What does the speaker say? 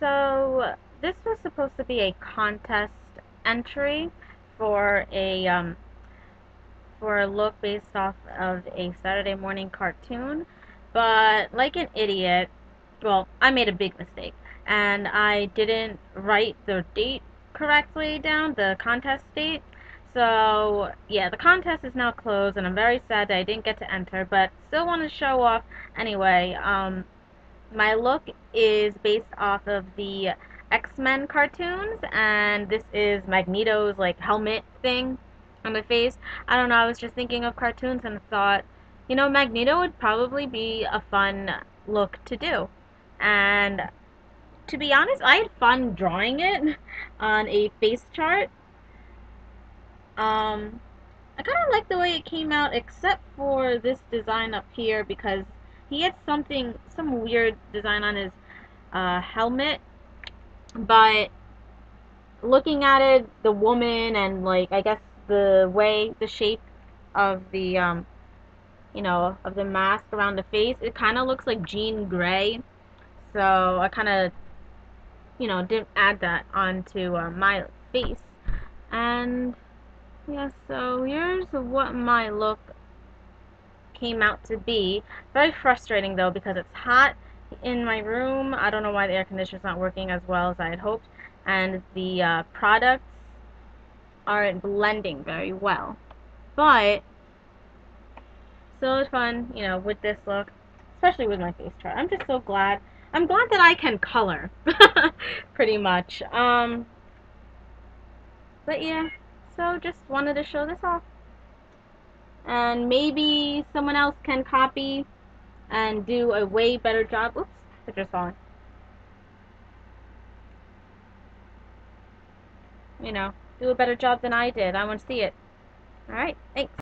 So this was supposed to be a contest entry for a um, for a look based off of a Saturday morning cartoon, but like an idiot, well, I made a big mistake and I didn't write the date correctly down, the contest date. So yeah, the contest is now closed, and I'm very sad that I didn't get to enter, but still want to show off anyway. Um, my look is based off of the X-Men cartoons, and this is Magneto's like helmet thing on my face. I don't know, I was just thinking of cartoons and thought, you know, Magneto would probably be a fun look to do. And to be honest, I had fun drawing it on a face chart. Um, I kind of like the way it came out, except for this design up here because he had something, some weird design on his uh, helmet, but looking at it, the woman and like I guess the way, the shape of the um, you know, of the mask around the face, it kind of looks like Jean Grey. So I kind of, you know, didn't add that onto uh, my face. And yeah, so here's what my look came out to be. Very frustrating though because it's hot in my room. I don't know why the air conditioner's not working as well as I had hoped. And the uh, products aren't blending very well. But so still fun, you know, with this look, especially with my face chart. I'm just so glad. I'm glad that I can color, pretty much. Um, but yeah, so just wanted to show this off and maybe someone else can copy and do a way better job. Oops, I just picture's falling. You know, do a better job than I did. I want to see it. Alright, thanks.